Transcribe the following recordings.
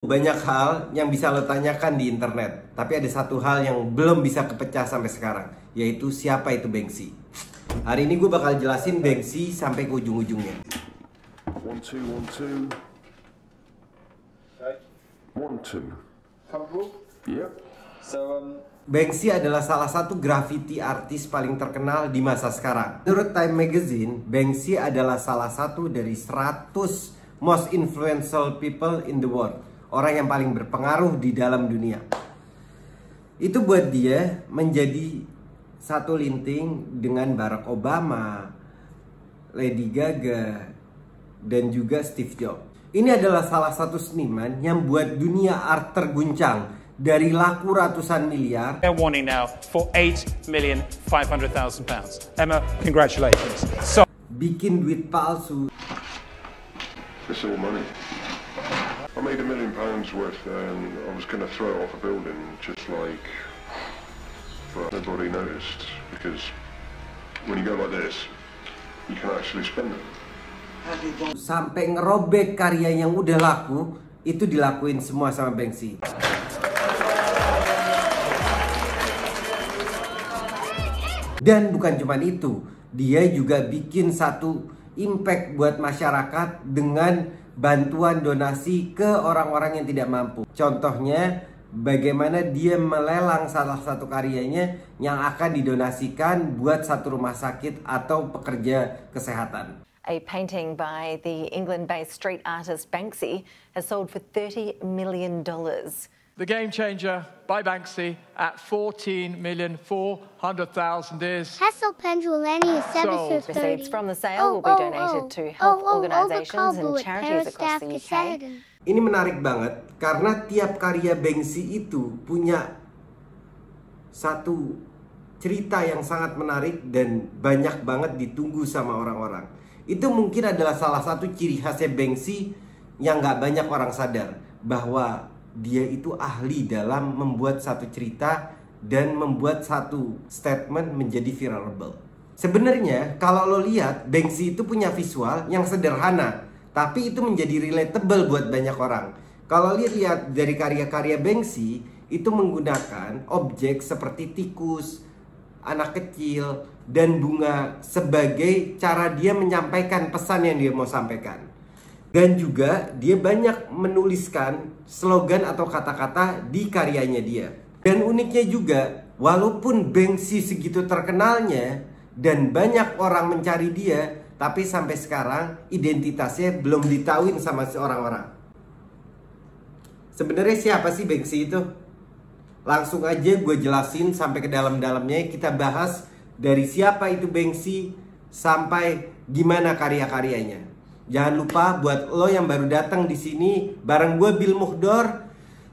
Banyak hal yang bisa lo tanyakan di internet, tapi ada satu hal yang belum bisa kepecah sampai sekarang, yaitu siapa itu Banksy. Hari ini gue bakal jelasin Banksy sampai ke ujung-ujungnya. One, two, one, two. Okay, One, two. comfortable. Yep. So, um, Banksy adalah salah satu graffiti artis paling terkenal di masa sekarang. Menurut Time Magazine, Banksy adalah salah satu dari 100 most influential people in the world. Orang yang paling berpengaruh di dalam dunia. Itu buat dia menjadi satu linting dengan Barack Obama, Lady Gaga, dan juga Steve Jobs. Ini adalah salah satu seniman yang buat dunia art terguncang dari laku ratusan miliar They're wanting now for eight million five hundred thousand pounds. Emma, congratulations. So bikin duit palsu It's all money. Made a million pounds worth and I was going to throw it off a building just like, but nobody noticed because when you go like this, you can actually spend it. sampai ngerobek karya yang udah laku itu dilakuin semua sama Banksy. Dan bukan cuma itu, dia juga bikin satu impact buat masyarakat dengan bantuan donasi ke orang-orang yang tidak mampu. Contohnya, bagaimana dia melelang salah satu karyanya yang akan didonasikan buat satu rumah sakit atau pekerja kesehatan. A painting by the England based street artist Banksy has sold for $30 million. The Game Changer by Banksy at 14,400,000 is Hassel Pendulani is Sold. episode 30. Proceeds from the sale will be donated to health organisations and charities across the UK. Ini menarik banget karena tiap karya Banksy itu punya satu cerita yang sangat menarik dan banyak banget ditunggu sama orang-orang. Itu mungkin adalah salah satu ciri khasnya Banksy yang nggak banyak orang sadar bahwa dia itu ahli dalam membuat satu cerita dan membuat satu statement menjadi viralable. Sebenarnya kalau lo lihat Banksy itu punya visual yang sederhana, tapi itu menjadi relatable buat banyak orang. Kalau lihat dari karya-karya Banksy itu menggunakan objek seperti tikus, anak kecil, dan bunga sebagai cara dia menyampaikan pesan yang dia mau sampaikan. Dan juga dia banyak menuliskan slogan atau kata-kata di karyanya dia. Dan uniknya juga, walaupun Banksy segitu terkenalnya dan banyak orang mencari dia, tapi sampai sekarang identitasnya belum ditahuin sama seorang orang. Sebenarnya siapa sih Banksy itu? Langsung aja gue jelasin sampai ke dalam-dalamnya kita bahas dari siapa itu Banksy sampai gimana karya-karyanya. Jangan lupa buat lo yang baru datang di sini bareng gue Bill Muhdor,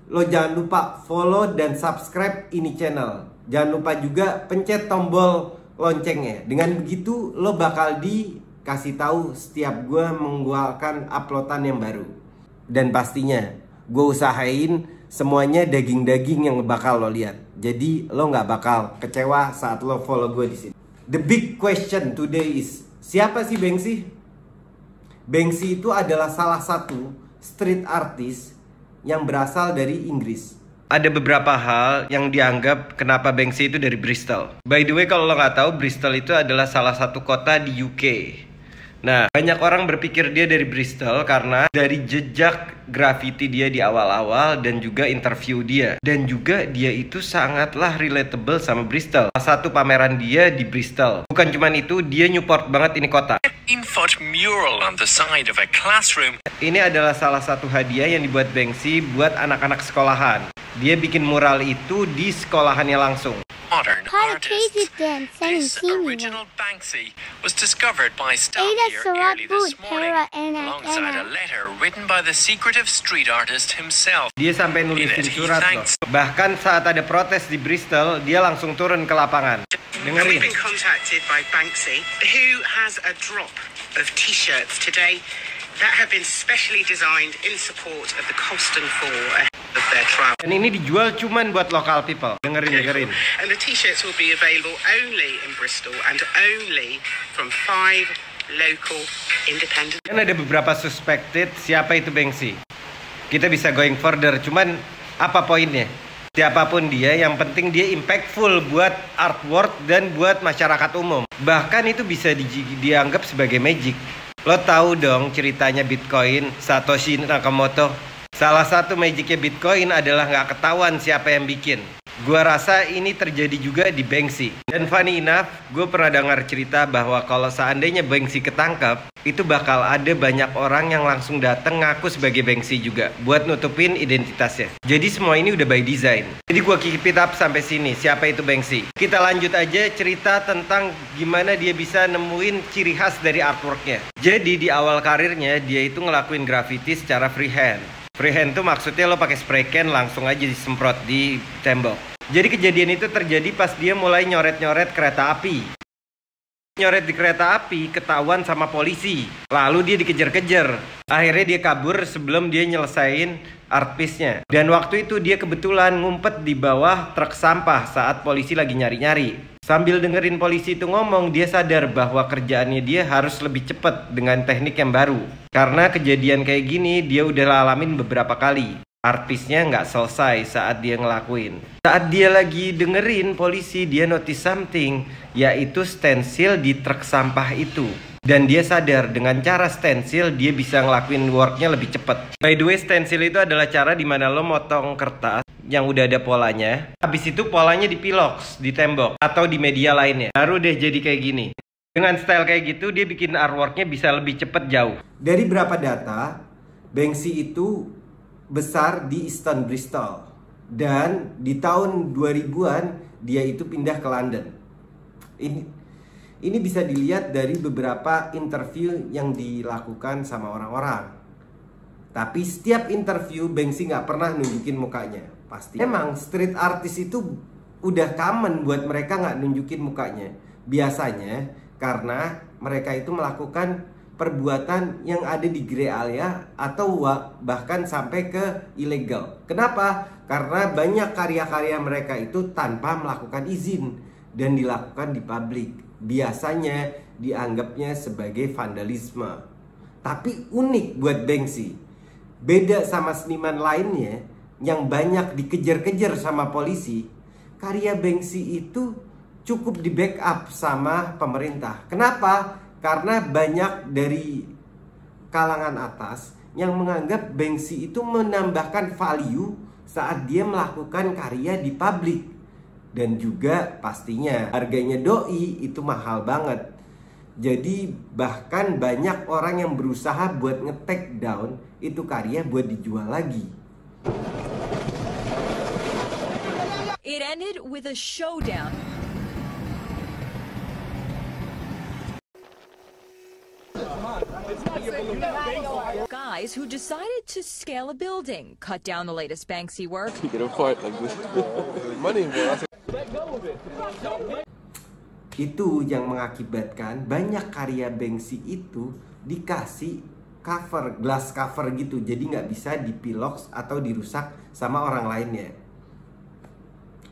lo jangan lupa follow dan subscribe ini channel. Jangan lupa juga pencet tombol loncengnya. Dengan begitu lo bakal dikasih tahu setiap gue mengeluarkan uploadan yang baru. Dan pastinya gue usahain semuanya daging-daging yang bakal lo lihat. Jadi lo nggak bakal kecewa saat lo follow gue di sini. The big question today is siapa sih Banksy? Banksy itu adalah salah satu street artist yang berasal dari Inggris. Ada beberapa hal yang dianggap kenapa Banksy itu dari Bristol. By the way, kalau lo nggak tahu, Bristol itu adalah salah satu kota di UK. Nah, banyak orang berpikir dia dari Bristol karena dari jejak graffiti dia di awal-awal dan juga interview dia. Dan juga dia itu sangatlah relatable sama Bristol. Salah satu pameran dia di Bristol. Bukan cuman itu, dia Newport banget ini kota. 15-foot mural on the side of a classroom. Ini adalah salah satu hadiah yang dibuat Banksy buat anak-anak sekolahan. Dia bikin mural itu di sekolahannya langsung. Modern Paracrated artist. This original Banksy was discovered by staff Ada here Sarat early this morning, Para Enak alongside a Enak. letter written by the secretive street artist himself. Dia sampai nulisin it, he surat loh. thanks- Bahkan saat ada protes di Bristol, dia langsung turun ke lapangan. We've Dengerin. been contacted by Banksy, who has a drop of t-shirts today that have been specially designed in support of the Colston Four ahead of their trial. Dan ini dijual cuman buat lokal people. Dengerin, dengerin. And the t-shirts will be available only in Bristol and only from five local independent. Kan ada beberapa suspected siapa itu Banksy. kita bisa going further. Cuman apa poinnya? Siapa pun dia, yang penting dia impactful buat artwork dan buat masyarakat umum. Bahkan itu bisa di, dianggap sebagai magic. Lo tahu dong ceritanya Bitcoin, Satoshi Nakamoto. Salah satu magicnya Bitcoin adalah nggak ketahuan siapa yang bikin. Gua rasa ini terjadi juga di Banksy. Dan funny enough, gue pernah dengar cerita bahwa kalau seandainya Banksy ketangkep, itu bakal ada banyak orang yang langsung dateng ngaku sebagai Banksy juga buat nutupin identitasnya. Jadi semua ini udah by design. Jadi gua keep it up sampai sini. Siapa itu Banksy? Kita lanjut aja cerita tentang gimana dia bisa nemuin ciri khas dari artworknya. Jadi di awal karirnya dia itu ngelakuin graffiti secara freehand. Freehand tuh maksudnya lo pakai spray can langsung aja disemprot di tembok. Jadi kejadian itu terjadi pas dia mulai nyoret-nyoret kereta api. Nyoret di kereta api ketahuan sama polisi. Lalu dia dikejar-kejar. Akhirnya dia kabur sebelum dia nyelesain art piece-nya. Dan waktu itu dia kebetulan ngumpet di bawah truk sampah saat polisi lagi nyari-nyari. Sambil dengerin polisi itu ngomong, dia sadar bahwa kerjaannya dia harus lebih cepat dengan teknik yang baru. Karena kejadian kayak gini dia udah alamin beberapa kali. Artisnya nggak selesai saat dia ngelakuin. Saat dia lagi dengerin polisi, dia notice something, yaitu stensil di truk sampah itu. Dan dia sadar dengan cara stensil dia bisa ngelakuin worknya lebih cepat. By the way, stensil itu adalah cara di mana lo motong kertas yang udah ada polanya. Habis itu polanya dipilox di tembok atau di media lainnya. Baru deh jadi kayak gini. Dengan style kayak gitu dia bikin artworknya bisa lebih cepet jauh. Dari berapa data, Banksy itu besar di Easton Bristol. Dan di tahun 2000-an dia itu pindah ke London. Ini ini bisa dilihat dari beberapa interview yang dilakukan sama orang-orang. Tapi setiap interview Banksy nggak pernah nunjukin mukanya pasti. Emang street artist itu udah common buat mereka nggak nunjukin mukanya. Biasanya karena mereka itu melakukan perbuatan yang ada di grey area atau bahkan sampai ke ilegal. Kenapa? Karena banyak karya-karya mereka itu tanpa melakukan izin dan dilakukan di publik. Biasanya dianggapnya sebagai vandalisme. Tapi unik buat Banksy. Beda sama seniman lainnya, yang banyak dikejar-kejar sama polisi, karya Banksy itu cukup di backup sama pemerintah. Kenapa? Karena banyak dari kalangan atas yang menganggap Banksy itu menambahkan value saat dia melakukan karya di publik. Dan juga pastinya harganya doi itu mahal banget. Jadi bahkan banyak orang yang berusaha buat nge-take down itu karya buat dijual lagi. It ended with a showdown. Guys who decided to scale a building, cut down the latest Banksy work. You get a fight like this. Money. Itu yang mengakibatkan banyak karya Banksy itu dikasih cover, glass cover gitu. Jadi nggak bisa dipilox atau dirusak sama orang lainnya.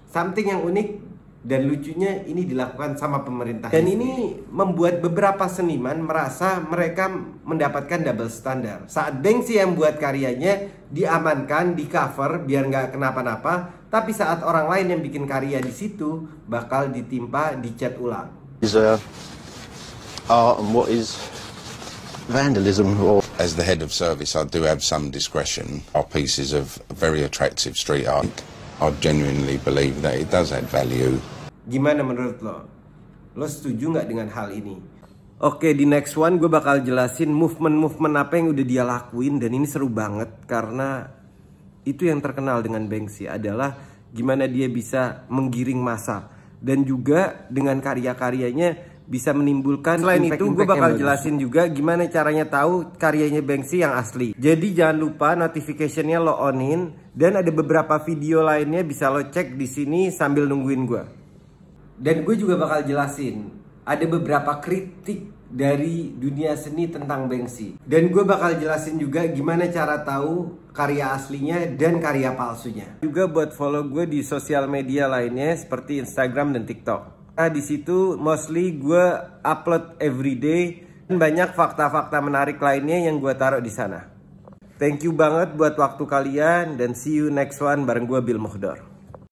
Something yang unik dan lucunya ini dilakukan sama pemerintah. Dan ini membuat beberapa seniman merasa mereka mendapatkan double standar. Saat Banksy yang buat karyanya diamankan, di cover biar nggak kenapa-napa, tapi saat orang lain yang bikin karya di situ bakal ditimpa, dicat ulang. Is uh, art and what is vandalism or as the head of service I do have some discretion our pieces of very attractive street art I genuinely believe that it does add value Gimana menurut lo? Lo setuju nggak dengan hal ini? Oke di next one gue bakal jelasin movement-movement apa yang udah dia lakuin dan ini seru banget karena itu yang terkenal dengan Banksy adalah gimana dia bisa menggiring masa dan juga dengan karya-karyanya bisa menimbulkan Selain impact, itu gue bakal jelasin juga gimana caranya tahu karyanya Banksy yang asli Jadi jangan lupa notificationnya lo onin Dan ada beberapa video lainnya bisa lo cek di sini sambil nungguin gue Dan gue juga bakal jelasin Ada beberapa kritik dari dunia seni tentang Banksy Dan gue bakal jelasin juga gimana cara tahu karya aslinya dan karya palsunya Juga buat follow gue di sosial media lainnya seperti Instagram dan TikTok Nah di situ mostly gue upload everyday dan banyak fakta-fakta menarik lainnya yang gue taruh di sana. Thank you banget buat waktu kalian dan see you next one bareng gue Bill Mohdor.